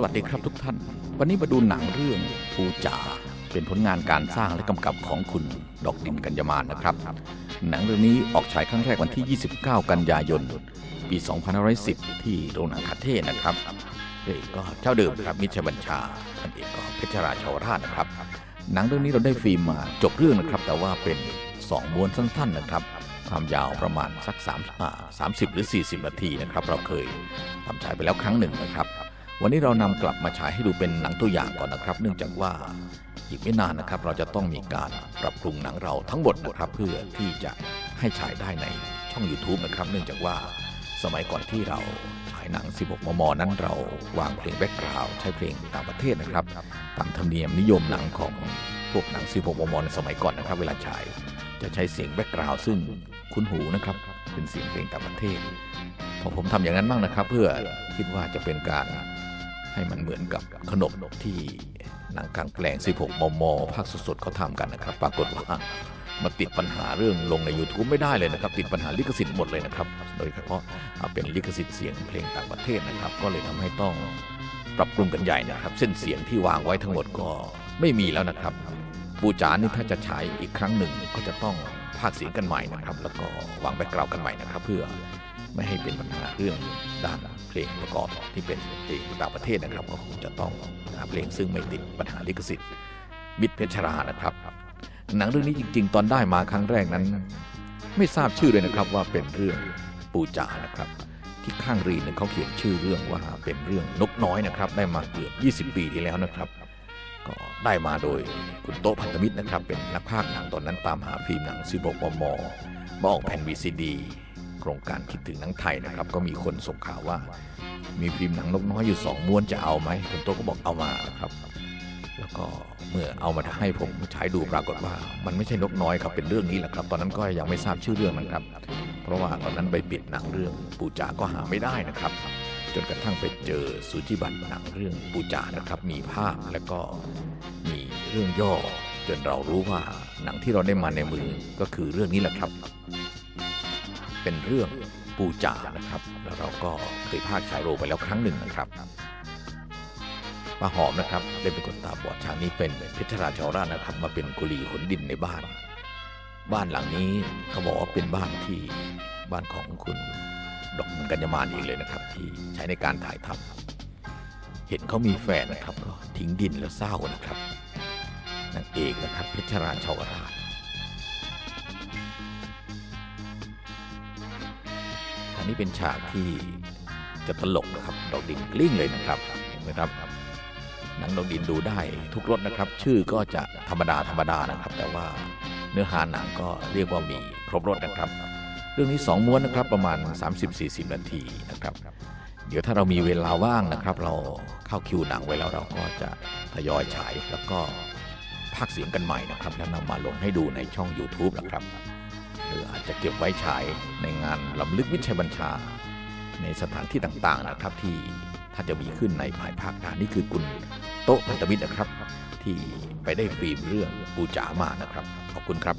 สวัสดีครับทุกท่าน วันนี้มาดูหนังเรื่องปูจ่าเป็นผลงานการสร้างและกำกับของคุณดอกดินกัญญามานนะครับ หนังเรื่องนี้ออกฉายครั้งแรกวันที่ 29 กันยายน ปี 2510 ที่โรงหนังคาเท่นะครับพระเอกก็เจ้าเดิมครับมิชบัญชาอันเอกก็เพชรราชาวราชนะครับ หนังเรื่องนี้เราได้ฟิล์มมาจบเรื่องนะครับ แต่ว่าเป็น 2 ม้วนสั้น ๆนะครับความยาวประมาณสัก3 30 หรือ 40 นาทีนะครับ เราเคยทำฉายไปแล้วครั้งหนึ่งนะครับ วันนี้เรานำกลับมาฉายให้ดูเป็นหนังตัวอย่างก่อนนะครับ เนื่องจากว่าอีกไม่นานนะครับ เราจะต้องมีการปรับปรุงหนังเราทั้งหมดนะครับ เพื่อที่จะให้ฉายได้ในช่อง YouTube นะครับ เนื่องจากว่าสมัยก่อนที่เราฉายหนัง 16 มม นั้นเราวางเพลงแบ็กกราวด์ใช้เพลงต่างประเทศนะครับ ตามธรรมเนียมนิยมหนังของพวกหนัง 16 มม ในสมัยก่อนนะครับ เวลาฉายจะใช้เสียงแบ็กกราวด์ซึ่งคุ้นหูนะครับ เป็นเสียงเพลงต่างประเทศพอผมทำอย่างนั้นบ้างนะครับ เพื่อคิดว่าจะเป็นการให้มันเหมือนกับขนมที่หนังกลางแปลง 16 มม ภาคสดๆเขาทำกันนะครับ ปรากฏว่ามาติดปัญหาเรื่องลงใน YouTube ไม่ได้เลยนะครับ ติดปัญหาลิขสิทธิ์หมดเลยนะครับ โดยเฉพาะเป็นลิขสิทธิ์เสียงเพลงต่างประเทศนะครับ ก็เลยทำให้ต้องปรับปรุงกันใหญ่นะครับ เส้นเสียงที่วางไว้ทั้งหมดก็ไม่มีแล้วนะครับ ปูจานี่ถ้าจะใช้อีกครั้งหนึ่งก็จะต้อง พากย์เสียงกันใหม่นะครับ แล้วก็วางแบ็กกราวกันใหม่นะครับ เพื่อไม่ให้เป็นปัญหาเรื่องด้านเพลงประกอบที่เป็นเพลงต่างประเทศนะครับก็คงจะต้องหาเพลงซึ่งไม่ติดปัญหาลิขสิทธิ์มิตรเพชรรานะครับ หนังเรื่องนี้จริง ๆ ตอนได้มาครั้งแรกนั้น ไม่ทราบชื่อเลยนะครับว่าเป็นเรื่องปูจานะครับ ที่ข้างรีนเขาเขียนชื่อเรื่องว่าเป็นเรื่องนกน้อยนะครับ ได้มาเกือบ 20 ปีที่แล้วนะครับ ก็ได้มาโดยคุณโตพันธมิตรนะครับ เป็นนักพากย์หนังตอนนั้นตามหาฟิล์มหนัง16มมมาออกแผ่น VCD โครงการคิดถึงหนังไทยนะครับ ก็มีคนส่งข่าวว่า มีฟิล์มหนังนกน้อยอยู่สองม้วนจะเอาไหมคุณโตก็บอกเอามานะครับ แล้วก็เมื่อเอามาให้ผมใช้ดูปรากฏว่า มันไม่ใช่นกน้อยครับเป็นเรื่องนี้แหละครับ ตอนนั้นก็ยังไม่ทราบชื่อเรื่องมันครับ เพราะว่าตอนนั้นไปปิดหนังเรื่องปูจาก็หาไม่ได้นะครับ จนกระทั่งไปเจอสุจิบัตรหนังเรื่องปูจานะครับ มีภาพและก็มีเรื่องย่อ จนเรารู้ว่าหนังที่เราได้มาในมือก็คือเรื่องนี้แหละครับ เป็นเรื่องปูจานะครับ แล้วเราก็เคยพากย์ฉายโรงไปแล้วครั้งหนึ่งนะครับป้าหอมนะครับได้เป็นคนตาบอดชานี้เป็นเพชรราชาวราชนะครับ มาเป็นกุลีขนดินในบ้าน บ้านหลังนี้เขาบอกว่าเป็นบ้านที่บ้านของคุณ ดอกกัญญามานเองเลยนะครับ ที่ใช้ในการถ่ายทำเห็นเขามีแฟนนะครับก็ทิ้งดินแล้วเศร้านะครับนางเอกนะครับเพชรราชาวราชอันนี้เป็นฉากที่จะตลกนะครับดอกดินกลิ้งเลยนะครับเห็นไหมครับหนังดอกดินดูได้ทุกรสนะครับ ชื่อก็จะธรรมดาธรรมดานะครับ แต่ว่าเนื้อหาหนังก็เรียกว่ามีครบรสนะครับ รื่องนี้ 2 ม้วนนะครับประมาณ 30-40 นาทีนะครับ เดี๋ยวถ้าเรามีเวลาว่างนะครับ เราเข้าคิวหนังไว้แล้วเราก็จะทยอยฉายแล้วก็พากย์เสียงกันใหม่นะครับ แล้วนำมาลงให้ดูในช่อง YouTube นะครับ หรืออาจจะเก็บไว้ฉายในงานลำลึกวิชัยบัญชา ในสถานที่ต่างๆนะครับ ที่ถ้าจะมีขึ้นในภายภาคหน้านี่คือคุณโต๊ะพันธมิตรนะครับ ที่ไปได้ฟิล์มเรื่องปูจ๋ามานะครับ ขอบคุณครับ